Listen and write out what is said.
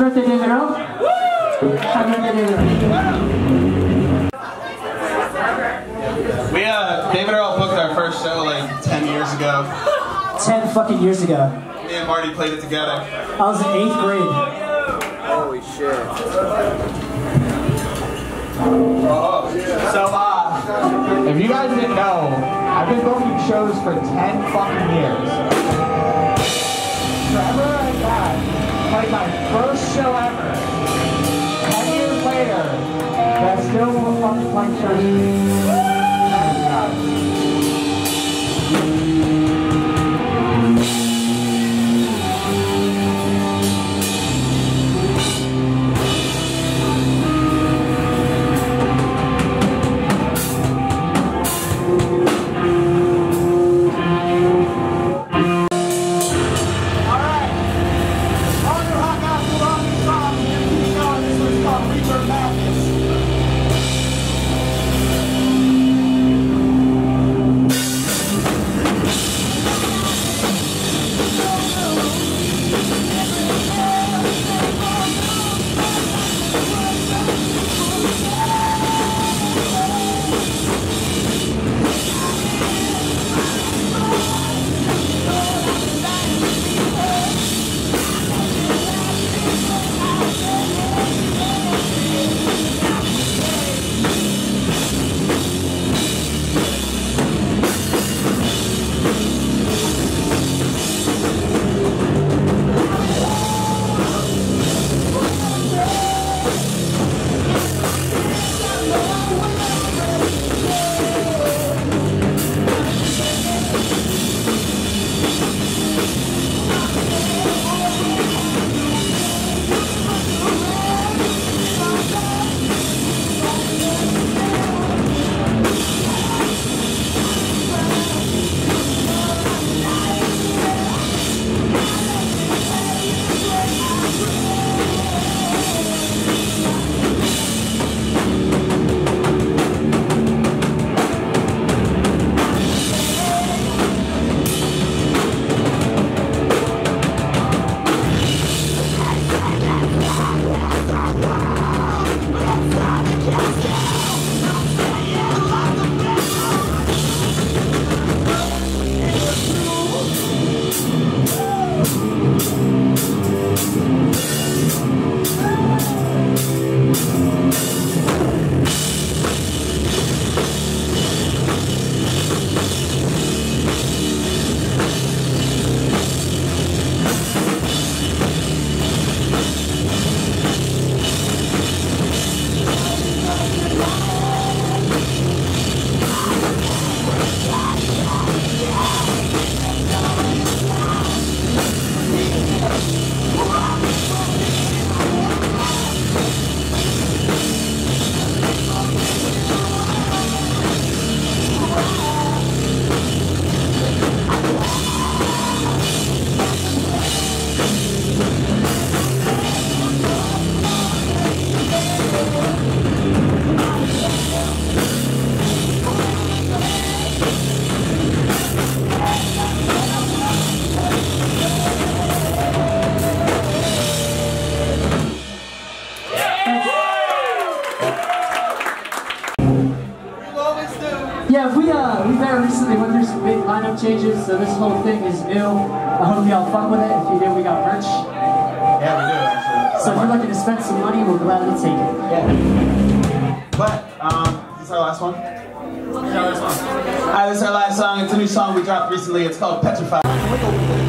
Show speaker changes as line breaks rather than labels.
birthday, David Earl. Happy birthday, David Earl.
We uh, David Earl booked our first show like 10 years ago.
Ten fucking years ago.
Me and Marty played it together.
I was in eighth grade.
Holy shit.
So, uh, if you guys didn't know, I've been booking shows for 10 fucking years. Trevor and God played my first show ever. 10 years later, they're still fucking playing shows.
Changes, so this whole thing is new. I hope y'all fuck with it. If you do, we got merch.
Yeah, we do actually.
So if you're looking to spend some money, we'll gladly take it.
Yeah. But, um, this is our last one. This is our last song. Alright, this is our last song. It's a new song we dropped recently. It's called. Petrified.